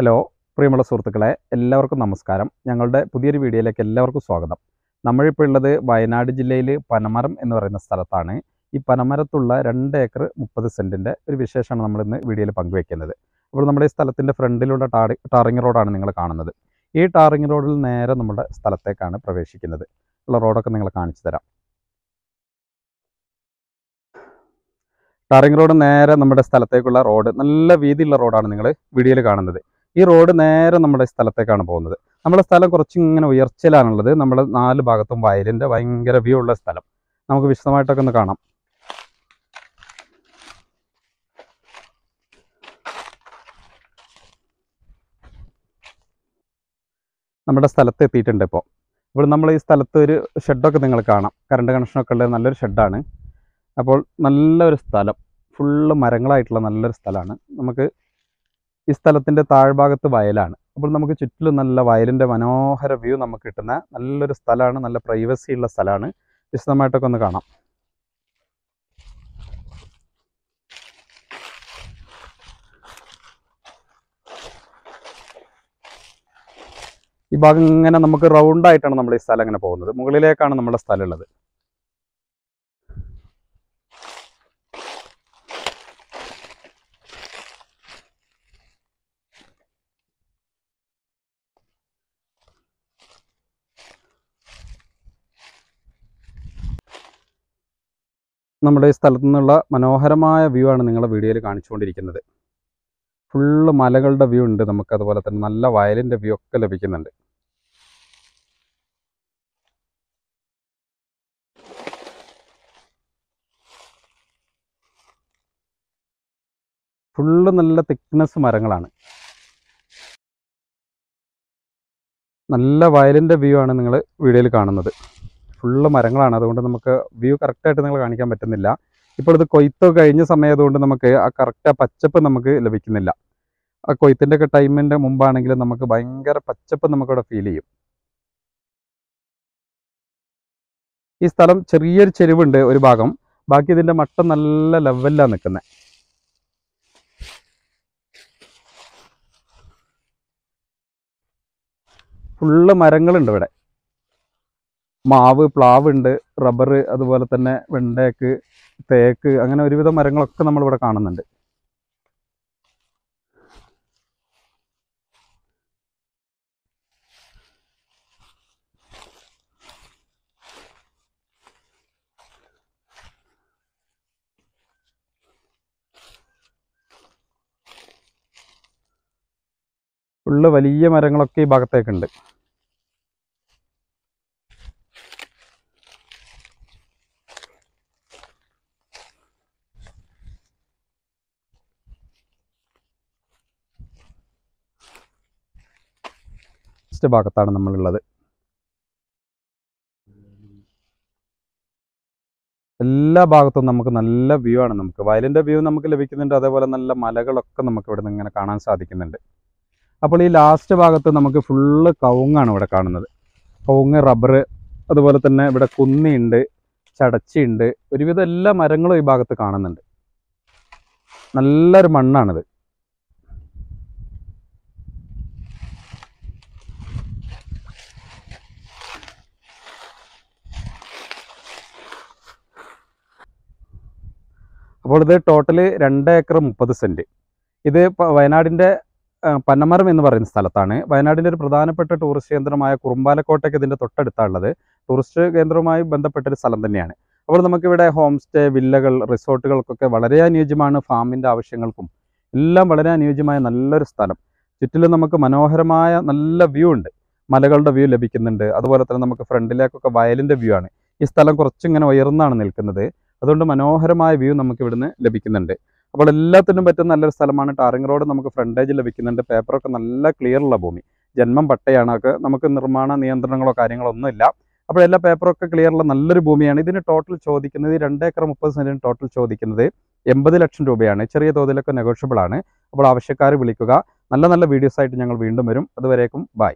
Hello പ്രിയമുള്ള സുഹൃത്തുക്കളെ എല്ലാവർക്കും നമസ്കാരം. ഞങ്ങളുടെ പുതിയൊരു വീഡിയോയിലേക്ക് എല്ലാവർക്കും സ്വാഗതം. നമ്മളിപ്പോൾ ഉള്ളത് വയനാട് ജില്ലയിൽ പനമരം എന്ന് പറയുന്ന സ്ഥലത്താണ്. ഈ പനമരത്തുള്ള രണ്ട് ഏക്കർ മുപ്പത് സെന്റിന്റെ ഒരു വിശേഷമാണ് നമ്മൾ ഇന്ന് വീഡിയോയിൽ പങ്കുവെക്കുന്നത്. അപ്പോൾ നമ്മുടെ ഈ സ്ഥലത്തിന്റെ ഫ്രണ്ടിലുള്ള ടാറി ടാറിങ് റോഡാണ് നിങ്ങൾ കാണുന്നത്. ഈ ടാറിങ് റോഡിൽ നേരെ നമ്മുടെ സ്ഥലത്തേക്കാണ് പ്രവേശിക്കുന്നത്. ഉള്ള റോഡൊക്കെ നിങ്ങൾ കാണിച്ചു തരാം. ടാറിങ് റോഡ് നേരെ നമ്മുടെ സ്ഥലത്തേക്കുള്ള റോഡ് നല്ല വീതിയുള്ള റോഡാണ് നിങ്ങൾ വീഡിയോയിൽ കാണുന്നത്. ഈ റോഡ് നേരെ നമ്മുടെ സ്ഥലത്തേക്കാണ് പോകുന്നത്. നമ്മുടെ സ്ഥലം കുറച്ച് ഇങ്ങനെ ഉയർച്ചയിലാണുള്ളത്. നമ്മുടെ നാല് ഭാഗത്തും വയലിന്റെ ഭയങ്കര വ്യൂ ഉള്ള സ്ഥലം. നമുക്ക് വിശദമായിട്ടൊക്കെ ഒന്ന് കാണാം. നമ്മുടെ സ്ഥലത്ത് എത്തിയിട്ടുണ്ട് ഇപ്പോൾ ഇവിടെ നമ്മൾ ഈ സ്ഥലത്ത് ഒരു ഷെഡൊക്കെ നിങ്ങൾ കാണാം. കറണ്ട് കണക്ഷനൊക്കെ ഉള്ള നല്ലൊരു ഷെഡാണ്. അപ്പോൾ നല്ലൊരു സ്ഥലം. ഫുള്ള് മരങ്ങളായിട്ടുള്ള നല്ലൊരു സ്ഥലമാണ്. നമുക്ക് ഈ സ്ഥലത്തിന്റെ താഴ്ഭാഗത്ത് വയലാണ്. അപ്പോൾ നമുക്ക് ചുറ്റിലും നല്ല വയലിന്റെ മനോഹര വ്യൂ നമുക്ക് കിട്ടുന്ന നല്ലൊരു സ്ഥലമാണ് നല്ല പ്രൈവസി ഉള്ള സ്ഥലമാണ്. വിശദമായിട്ടൊക്കെ ഒന്ന് കാണാം. ഈ ഭാഗം ഇങ്ങനെ നമുക്ക് റൗണ്ടായിട്ടാണ് നമ്മൾ ഈ സ്ഥലം ഇങ്ങനെ പോകുന്നത്. മുകളിലേക്കാണ് നമ്മുടെ സ്ഥലം ഉള്ളത്. നമ്മുടെ സ്ഥലത്തു നിന്നുള്ള മനോഹരമായ വ്യൂ ആണ് നിങ്ങളുടെ വീഡിയോയിൽ കാണിച്ചുകൊണ്ടിരിക്കുന്നത്. ഫുള്ള് മലകളുടെ വ്യൂ ഉണ്ട് നമുക്ക്. അതുപോലെ തന്നെ നല്ല വയലിന്റെ വ്യൂ ഒക്കെ ലഭിക്കുന്നുണ്ട്. ഫുള്ള് നല്ല തിക്നെസ് മരങ്ങളാണ്. നല്ല വയലിന്റെ വ്യൂ ആണ് നിങ്ങൾ വീഡിയോയിൽ കാണുന്നത്. ഫുള്ള് മരങ്ങളാണ്. അതുകൊണ്ട് നമുക്ക് വ്യൂ കറക്റ്റായിട്ട് നിങ്ങൾ കാണിക്കാൻ പറ്റുന്നില്ല. ഇപ്പോൾ ഇത് കൊയ്ത്ത് കഴിഞ്ഞ സമയമായതുകൊണ്ട് നമുക്ക് ആ കറക്റ്റ് പച്ചപ്പ് നമുക്ക് ലഭിക്കുന്നില്ല. ആ കൊയ്ത്തിന്റെ ഒക്കെ ടൈമിന്റെ മുമ്പാണെങ്കിൽ നമുക്ക് ഭയങ്കര പച്ചപ്പ് നമുക്കിവിടെ ഫീൽ ചെയ്യും. ഈ സ്ഥലം ചെറിയൊരു ചെരുവുണ്ട് ഒരു ഭാഗം. ബാക്കി ഇതിന്റെ മട്ടം നല്ല ലെവലിലാണ് നിൽക്കുന്നത് ഫുള്ള് മരങ്ങളുണ്ട് ഇവിടെ. മാവ് പ്ലാവ് ഉണ്ട് റബ്ബർ അതുപോലെ തന്നെ വെണ്ടേക്ക് തേക്ക് അങ്ങനെ ഒരുവിധം മരങ്ങളൊക്കെ നമ്മളിവിടെ കാണുന്നുണ്ട്. ഉള്ള വലിയ മരങ്ങളൊക്കെ ഈ ഭാഗത്തേക്കുണ്ട്. ലാസ്റ്റ് ഭാഗത്താണ് നമ്മളുള്ളത്. എല്ലാ ഭാഗത്തും നമുക്ക് നല്ല വ്യൂ ആണ് നമുക്ക്. വയലിന്റെ വ്യൂ നമുക്ക് ലഭിക്കുന്നുണ്ട്. അതേപോലെ നല്ല മലകളൊക്കെ നമുക്ക് ഇവിടെ നിന്ന് ഇങ്ങനെ കാണാൻ സാധിക്കുന്നുണ്ട്. അപ്പോൾ ഈ ലാസ്റ്റ് ഭാഗത്ത് നമുക്ക് ഫുള്ള് കവുങ്ങാണ് ഇവിടെ കാണുന്നത്. കവുങ്ങ് റബ്ബർ അതുപോലെ തന്നെ ഇവിടെ കുന്നിയുണ്ട് ചടച്ചിയുണ്ട്. ഒരുവിധം എല്ലാ മരങ്ങളും ഈ ഭാഗത്ത് കാണുന്നുണ്ട്. നല്ലൊരു മണ്ണാണിത്. അപ്പോൾ ഇത് ടോട്ടൽ രണ്ട് ഏക്കർ മുപ്പത് സെന്റ് ഇത് വയനാടിന്റെ പന്നമരം എന്ന് പറയുന്ന സ്ഥലത്താണ്. വയനാടിന്റെ ഒരു പ്രധാനപ്പെട്ട ടൂറിസ്റ്റ് കേന്ദ്രമായ കുറുമ്പാലക്കോട്ടയ്ക്ക് ഇതിന്റെ തൊട്ടടുത്താണുള്ളത്. ടൂറിസ്റ്റ് കേന്ദ്രവുമായി ബന്ധപ്പെട്ട ഒരു സ്ഥലം തന്നെയാണ്. അപ്പോൾ നമുക്കിവിടെ ഹോം സ്റ്റേ വില്ലകൾ റിസോർട്ടുകൾക്കൊക്കെ വളരെ അനുയോജ്യമാണ് ഫാമിന്റെ ആവശ്യങ്ങൾക്കും. എല്ലാം വളരെ അനുയോജ്യമായ നല്ലൊരു സ്ഥലം. ചുറ്റിലും നമുക്ക് മനോഹരമായ നല്ല വ്യൂ ഉണ്ട്. മലകളുടെ വ്യൂ ലഭിക്കുന്നുണ്ട്. അതുപോലെ തന്നെ നമുക്ക് ഫ്രണ്ടിലേക്കൊക്കെ വയലിന്റെ വ്യൂ ആണ്. ഈ സ്ഥലം കുറച്ചിങ്ങനെ ഉയർന്നാണ് നിൽക്കുന്നത്. അതുകൊണ്ട് മനോഹരമായ വ്യൂ നമുക്ക് ഇവിടുന്ന് ലഭിക്കുന്നുണ്ട്. അപ്പോൾ എല്ലാത്തിനും പറ്റുന്ന നല്ലൊരു സ്ഥലമാണ്. ടാറിംഗ് റോഡ് നമുക്ക് ഫ്രണ്ടേജ് ലഭിക്കുന്നുണ്ട്. പേപ്പറൊക്കെ നല്ല ക്ലിയർ ഉള്ള ഭൂമി. ജന്മം പട്ടയാണ് ഒക്കെ നമുക്ക് നിർമ്മാണ നിയന്ത്രണങ്ങളോ കാര്യങ്ങളോ ഒന്നുമില്ല അപ്പോൾ എല്ലാ പേപ്പറൊക്കെ ക്ലിയർ ഉള്ള നല്ലൊരു ഭൂമിയാണ്. ഇതിന് ടോട്ടൽ ചോദിക്കുന്നത് രണ്ട് ഏക്കർ മുപ്പത് സെന്റിന് ടോട്ടൽ ചോദിക്കുന്നത് എൺപത് ലക്ഷം രൂപയാണ്. ചെറിയ തോതിലൊക്കെ നെഗോഷ്യബിൾ ആണ്. അപ്പോൾ ആവശ്യക്കാർ വിളിക്കുക. നല്ല നല്ല വീഡിയോസായിട്ട് ഞങ്ങൾ വീണ്ടും വരും. അതുവരേക്കും ബൈ